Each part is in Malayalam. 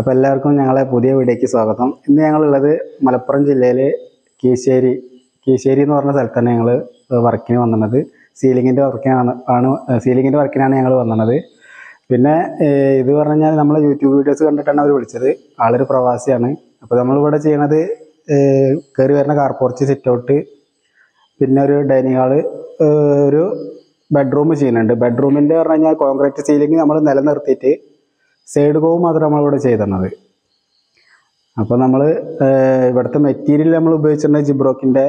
അപ്പോൾ എല്ലാവർക്കും ഞങ്ങളെ പുതിയ വീഡിയോയ്ക്ക് സ്വാഗതം. ഇന്ന് ഞങ്ങളുള്ളത് മലപ്പുറം ജില്ലയിലെ കീശ്ശേരി കീശ്ശേരി എന്ന് പറഞ്ഞ സ്ഥലത്താണ് ഞങ്ങൾ വർക്കിന് വന്നത്. സീലിങ്ങിന്റെ വർക്കിനാണ് ആണ് സീലിങ്ങിന്റെ വർക്കിനാണ് ഞങ്ങൾ വന്നത്. പിന്നെ ഇത് പറഞ്ഞു കഴിഞ്ഞാൽ നമ്മൾ യൂട്യൂബ് വീഡിയോസ് കണ്ടിട്ടാണ് അവർ വിളിച്ചത്. ആളൊരു പ്രവാസിയാണ്. അപ്പോൾ നമ്മളിവിടെ ചെയ്യണത് കയറി വരുന്ന കാർ പോർച്ച് സിറ്റ് ഔട്ട് പിന്നെ ഒരു ഡൈനിങ് ഹാൾ ഒരു ബെഡ്റൂം ചെയ്യുന്നുണ്ട്. ബെഡ്റൂമിന്റെ പറഞ്ഞു കഴിഞ്ഞാൽ കോൺക്രീറ്റ് സീലിംഗ് നമ്മൾ നിലനിർത്തിയിട്ട് സൈഡ് കോവ് മാത്രം നമ്മളിവിടെ ചെയ്തത് അപ്പോൾ നമ്മൾ ഇവിടുത്തെ മെറ്റീരിയൽ നമ്മൾ ഉപയോഗിച്ചിട്ടുണ്ട് ജിബ്രോക്കിന്റെ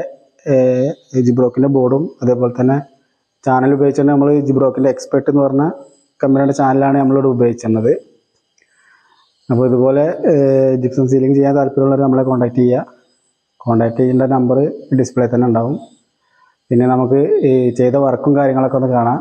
ജിബ്രോക്കിന്റെ ബോർഡും അതേപോലെ തന്നെ ചാനൽ ഉപയോഗിച്ചിട്ടുണ്ട് നമ്മൾ ജിബ്രോക്കിന്റെ എക്സ്പെർട്ട് എന്ന് പറഞ്ഞ കമ്പനിയുടെ ചാനലാണ് നമ്മളിവിടെ ഉപയോഗിച്ചിരുന്നത്. അപ്പോൾ ഇതുപോലെ ജിപ്സം സീലിംഗ് ചെയ്യാൻ താല്പര്യമുള്ളവർ നമ്മളെ കോൺടാക്റ്റ് ചെയ്യുക. കോൺടാക്റ്റ് ചെയ്യേണ്ട നമ്പർ ഡിസ്പ്ലേ തന്നെ ഉണ്ടാവും. പിന്നെ നമുക്ക് ഈ ചെയ്ത വർക്കും കാര്യങ്ങളൊക്കെ ഒന്ന് കാണാം.